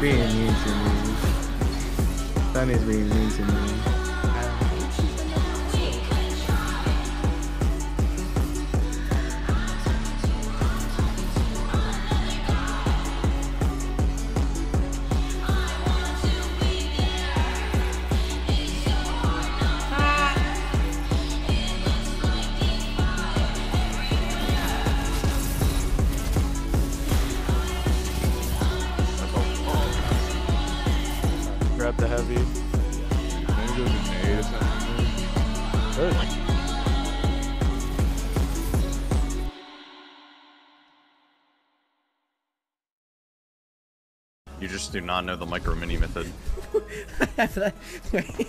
being mean to me. Sunnie's being mean to me. Grab the heavy. Maybe do a grenade or something. Good. You just do not know the micro mini method. Wait.